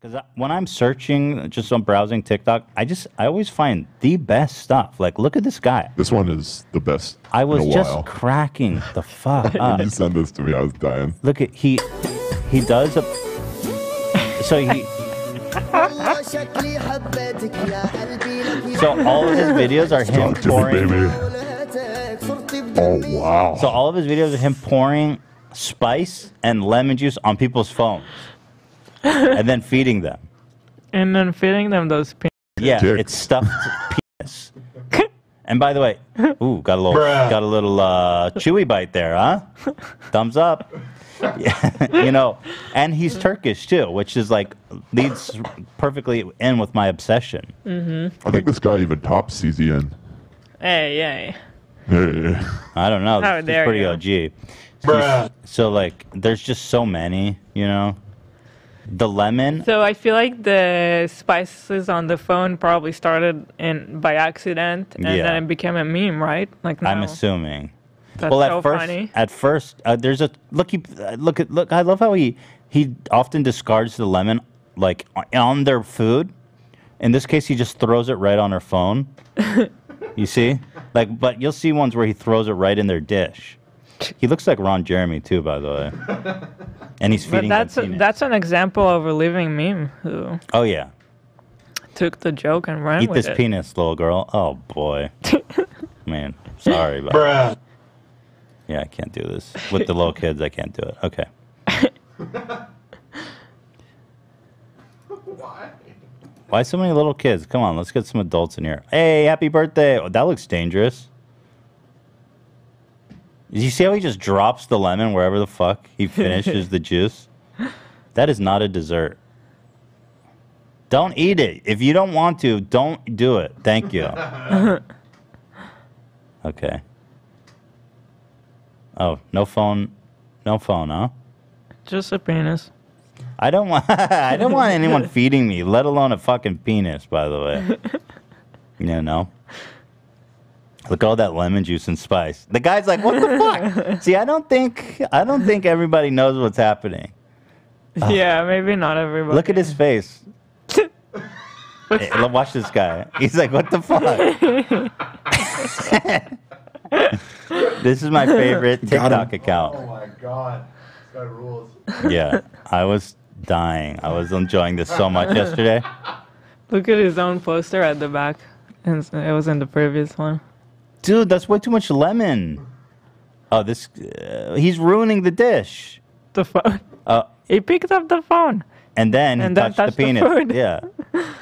Because when I'm searching, just on browsing TikTok, I just I always find the best stuff. Like, look at this guy. This one is the best. I was just while. cracking the fuck up. you sent this to me. I was dying. Look at he he does a so he. so all of his videos are him Talk pouring. Me, oh wow! So all of his videos are him pouring spice and lemon juice on people's phones and then feeding them. And then feeding them those pin- Yeah, Dick. it's stuffed penis. And by the way, ooh, got a little, got a little uh, chewy bite there, huh? Thumbs up. Yeah, you know, and he's Turkish too, which is like leads perfectly in with my obsession. Mhm. I think this guy even tops CZN. Hey, hey. Hey. I don't know. How He's dare pretty you. OG. So like, there's just so many, you know. The lemon, So I feel like the spices on the phone probably started in by accident, and Yeah. then it became a meme, right? Like now. I'm assuming. That's well, at so first, funny. at first, uh, there's a look. He look at look. I love how he he often discards the lemon like on their food. In this case, he just throws it right on her phone. you see, like, but you'll see ones where he throws it right in their dish. He looks like Ron Jeremy too, by the way. And he's feeding. But feeding. that's them peanuts. that's an example of a living meme who oh yeah. took the joke and ran Eat with this it. penis, little girl. Oh boy. Man, sorry, but yeah, I can't do this with the little kids. I can't do it. Okay. Why? Why so many little kids? Come on, let's get some adults in here. Hey, happy birthday! Oh, that looks dangerous. You see how he just drops the lemon wherever the fuck he finishes the juice? That is not a dessert. Don't eat it. If you don't want to, don't do it. Thank you. Okay. Oh, no phone. No phone, huh? Just a penis. I don't want I don't want anyone feeding me, let alone a fucking penis, by the way. You know? Look at all that lemon juice and spice. The guy's like, what the fuck? See, I don't think I don't think everybody knows what's happening. yeah, maybe not everybody. Look at his face. Hey, look, watch this guy. He's like, what the fuck? this is my favorite TikTok account. Oh my god. This guy rules. Yeah, I was dying. I was enjoying this so much yesterday. Look at his own poster at the back. And it was in the previous one. Dude, that's way too much lemon. Oh, this. Uh, he's ruining the dish. The phone. Uh, He picked up the phone. and then he And then touched the touched the penis. food. yeah,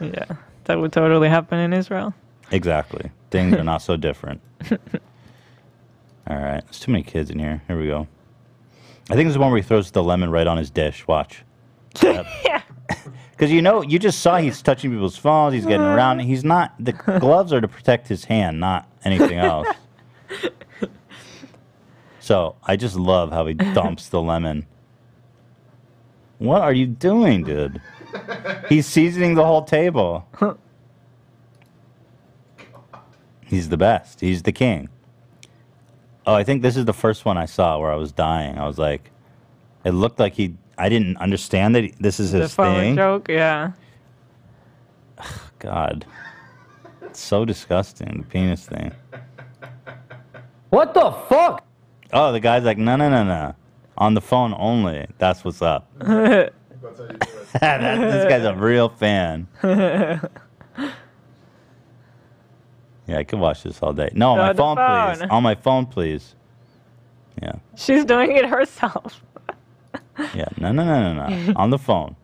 Yeah, that would totally happen in Israel. exactly. Things are not so different. All right, there's too many kids in here. Here we go. I think this is one where he throws the lemon right on his dish. Watch. Because you know, you just saw he's touching people's phones. He's getting uh-huh. around. He's not. The gloves are to protect his hand, not anything else. So I just love how he dumps the lemon. What are you doing, dude? He's seasoning the whole table. He's the best. He's the king. Oh, I think this is the first one I saw where I was dying. I was like, it looked like he. I didn't understand that he- this is The his phone thing. joke, yeah. God, it's so disgusting. The penis thing. What the fuck? Oh, the guy's like, no, no, no, no. On the phone only. That's what's up. That- this guy's a real fan. Yeah, I could watch this all day. No, on No, my the phone, please. On my phone, please. Yeah, She's doing it herself. Yeah. No, no, no, no, no. on the phone.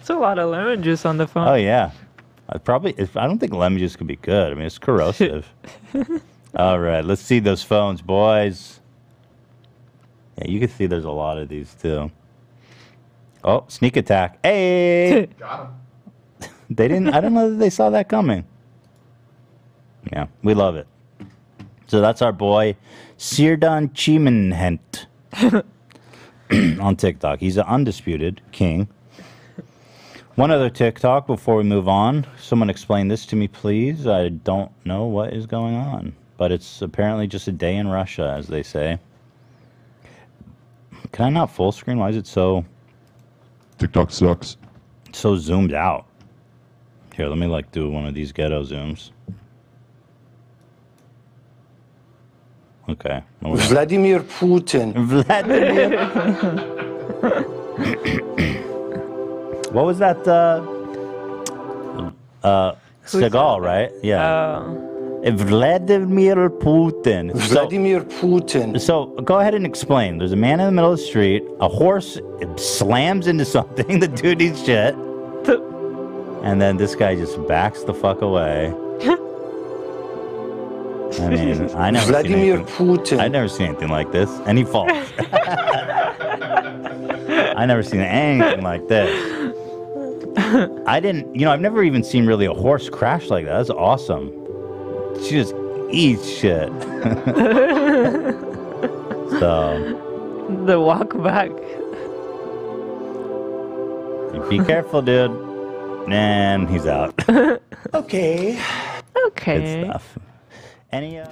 It's a lot of lemon juice on the phone. Oh yeah, I probably. If, I don't think lemon juice could be good. I mean, it's corrosive. All right, let's see those phones, boys. Yeah, you can see there's a lot of these too. Oh, sneak attack! Hey, Got him. they didn't. I don't know that they saw that coming. Yeah, we love it. So that's our boy, Şırdancı Mehmet on TikTok. He's an undisputed king. One other TikTok before we move on. Someone explain this to me, please. I don't know what is going on. but it's apparently just a day in Russia, as they say. Can I not full screen? Why is it so TikTok sucks. so zoomed out? Here, let me like do one of these ghetto zooms. Okay. no, Vladimir Putin. Vladimir. what was that? Uh, uh, Seagal, right? Yeah. Uh, Vladimir Putin. So, Vladimir Putin. so go ahead and explain. There's a man in the middle of the street. A horse slams into something. The dude needs shit. And then this guy just backs the fuck away. I mean, I never seen Vladimir anything, Putin. I never seen anything like this. And he falls. I never seen anything like this. I didn't, you know, I've never even seen really a horse crash like that. That's awesome. She just eats shit. so the walk back. be careful, dude. And he's out. Okay. Okay. Good Okay. stuff. Any uh